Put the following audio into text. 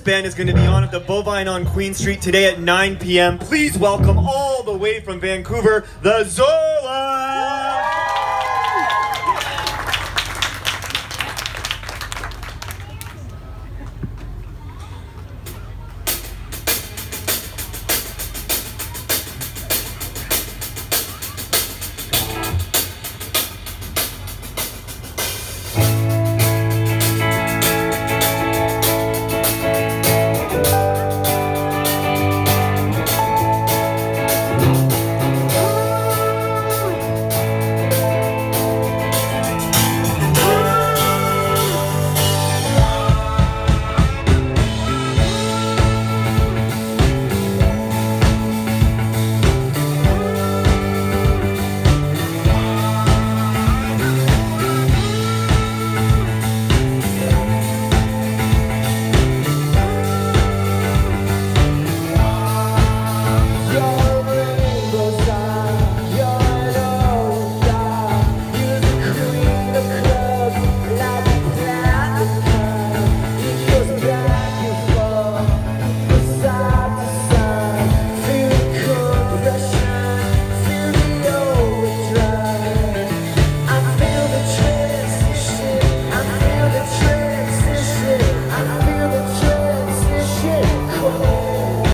band is going to be on at the Bovine on Queen Street today at 9 p.m. Please welcome all the way from Vancouver, the Zolas.